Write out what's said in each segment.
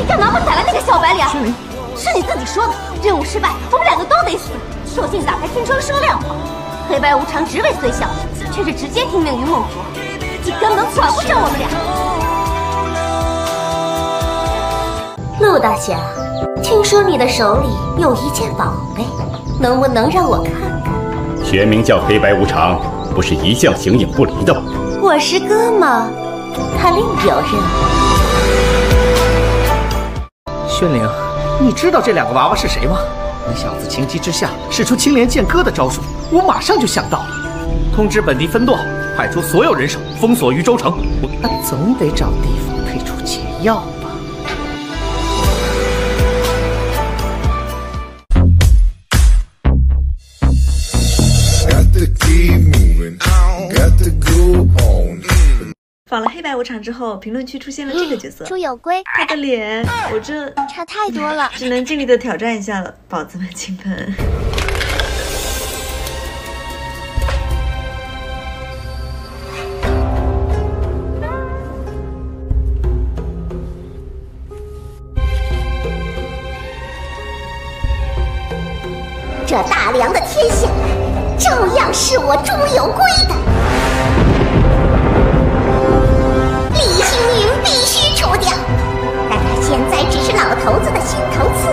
你干嘛不宰了那个小白脸？是你自己说的，任务失败，我们两个都得死。索性打开天窗说亮话。黑白无常职位虽小，却是直接听命于孟婆，你根本管不着我们俩。陆大侠，听说你的手里有一件宝贝，能不能让我看看？学名叫黑白无常，不是一向形影不离的吗？我师哥吗？他另有任务。宣灵，你知道这两个娃娃是谁吗？你小子情急之下使出青莲剑歌的招数，我马上就想到了，通知本地分舵，派出所有人手封锁渝州城。我总得找地方配出解药吧。访了黑白无常之后，评论区出现了这个角色朱有龟，他的脸，我这差太多了，只能尽力的挑战一下了，宝子们请喷。这大梁的天下，照样是我朱有圭的。头子的心头刺，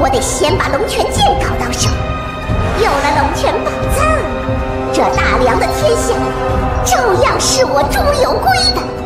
我得先把龙泉剑搞到手。有了龙泉宝藏，这大梁的天下照样是我朱由圭的。